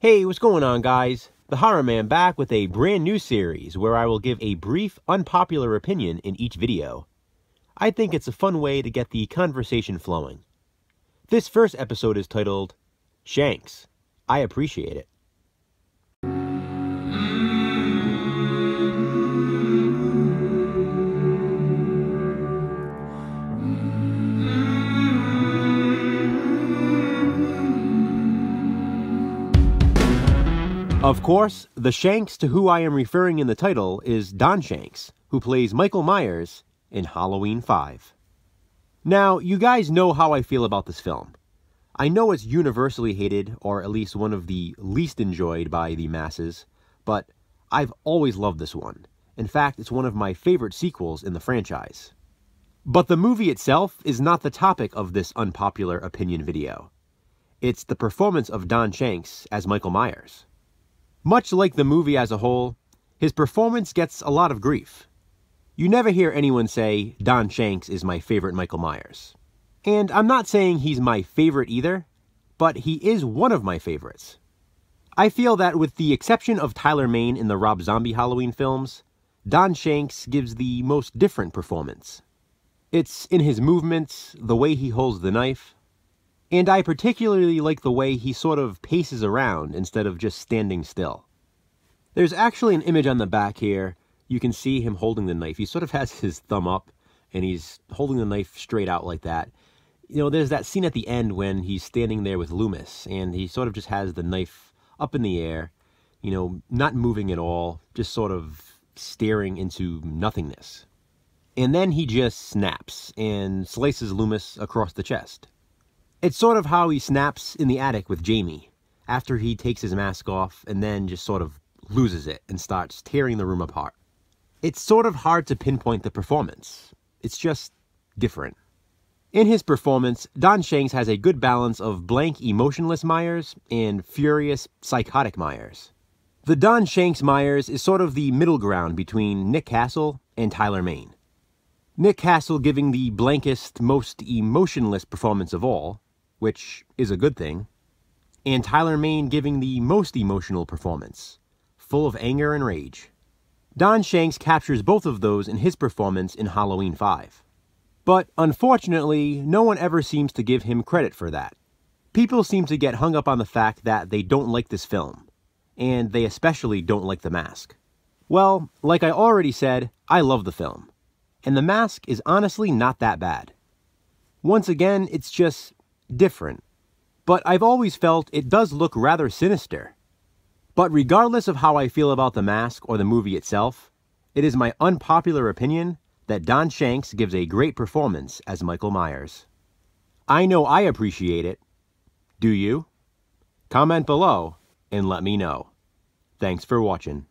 Hey, what's going on, guys? The Horror Man back with a brand new series where I will give a brief, unpopular opinion in each video. I think it's a fun way to get the conversation flowing. This first episode is titled Shanks. I appreciate it. Of course, the Shanks to who I am referring in the title is Don Shanks, who plays Michael Myers in Halloween 5. Now, you guys know how I feel about this film. I know it's universally hated, or at least one of the least enjoyed by the masses, but I've always loved this one. In fact, it's one of my favorite sequels in the franchise. But the movie itself is not the topic of this unpopular opinion video. It's the performance of Don Shanks as Michael Myers. Much like the movie as a whole, his performance gets a lot of grief. You never hear anyone say, Don Shanks is my favorite Michael Myers. And I'm not saying he's my favorite either, but he is one of my favorites. I feel that with the exception of Tyler Mane in the Rob Zombie Halloween films, Don Shanks gives the most different performance. It's in his movements, the way he holds the knife, and I particularly like the way he sort of paces around instead of just standing still. There's actually an image on the back here. You can see him holding the knife. He sort of has his thumb up and he's holding the knife straight out like that. You know, there's that scene at the end when he's standing there with Loomis and he sort of just has the knife up in the air, you know, not moving at all, just sort of staring into nothingness. And then he just snaps and slices Loomis across the chest. It's sort of how he snaps in the attic with Jamie after he takes his mask off and then just sort of loses it and starts tearing the room apart. It's sort of hard to pinpoint the performance. It's just different. In his performance, Don Shanks has a good balance of blank, emotionless Myers and furious, psychotic Myers. The Don Shanks Myers is sort of the middle ground between Nick Castle and Tyler Mane. Nick Castle giving the blankest, most emotionless performance of all, which is a good thing, and Tyler Mane giving the most emotional performance, full of anger and rage. Don Shanks captures both of those in his performance in Halloween 5. But unfortunately, no one ever seems to give him credit for that. People seem to get hung up on the fact that they don't like this film, and they especially don't like The Mask. Well, like I already said, I love the film, and The Mask is honestly not that bad. Once again, it's just different. But I've always felt it does look rather sinister. But regardless of how I feel about the mask or the movie itself, it is my unpopular opinion that Don Shanks gives a great performance as Michael Myers. I know I appreciate it. Do you? Comment below and let me know. Thanks for watching.